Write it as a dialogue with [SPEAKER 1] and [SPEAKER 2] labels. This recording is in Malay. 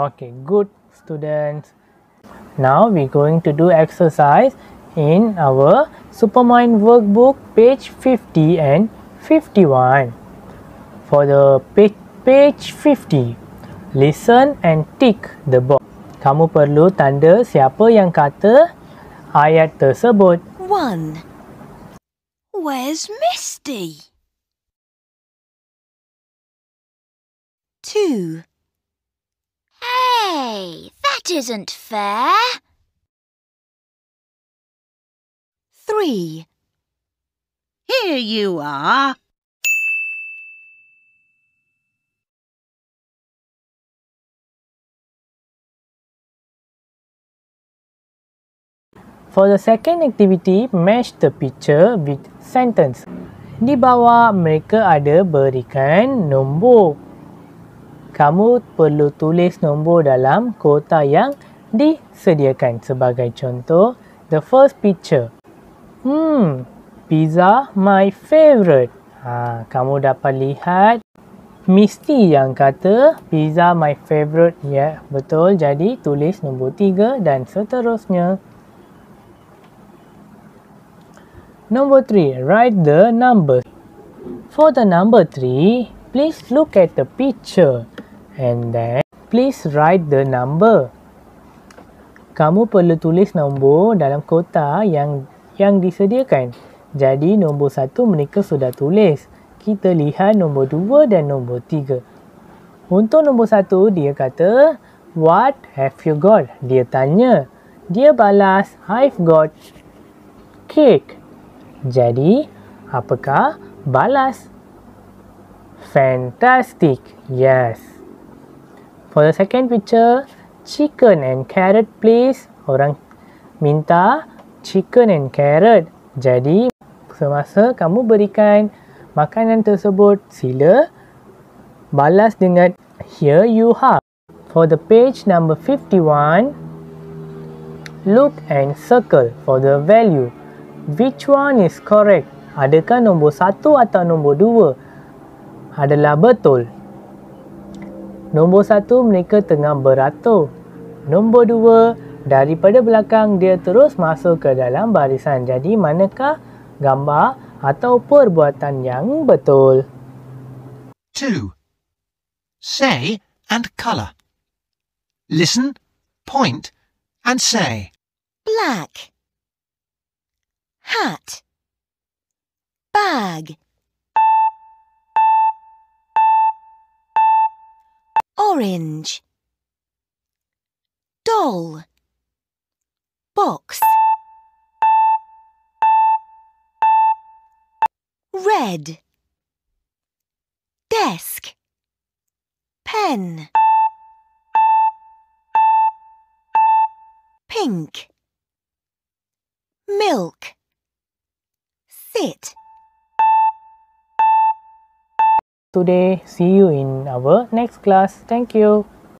[SPEAKER 1] Okay, good students. Now we're going to do exercise in our Supermind workbook page 50 and 51. For the page, page 50, listen and tick the box. Kamu perlu tanda siapa yang kata ayat tersebut.
[SPEAKER 2] 1. Where's Misty? 2. Hey, that isn't fair. 3.
[SPEAKER 3] Here you are.
[SPEAKER 1] For the second activity, match the picture with sentence. Di bawah mereka ada berikan nombor. Kamu perlu tulis nombor dalam kotak yang disediakan. Sebagai contoh, the first picture. Hmm, pizza my favourite. Ha, kamu dapat lihat Misty yang kata pizza my favourite. Ya, betul. Jadi tulis nombor tiga dan seterusnya. Number 3. Write the numbers. For the number 3, please look at the picture and then please write the number. Kamu perlu tulis nombor dalam kotak yang yang disediakan. Jadi nombor 1 mereka sudah tulis. Kita lihat nombor 2 dan nombor 3. Untuk nombor 1 dia kata, "What have you got?" Dia tanya. Dia balas, "I've got cake." Jadi, apakah balas? Fantastic. Yes. For the second picture, chicken and carrot please. Orang minta chicken and carrot. Jadi, semasa kamu berikan makanan tersebut, sila balas dengan here you have. For the page number 51, look and circle for the value. Which one is correct? Adakah nombor satu atau nombor dua adalah betul? Nombor satu mereka tengah beratur. Nombor dua daripada belakang dia terus masuk ke dalam barisan. Jadi manakah gambar atau perbuatan yang betul?
[SPEAKER 4] 2. Say and colour. Listen, point and say.
[SPEAKER 2] Black. Hat. Bag. Orange. Doll. Box. Red. Desk. Pen. Pink. Milk. Sit.
[SPEAKER 1] Today, see you in our next class. Thank you.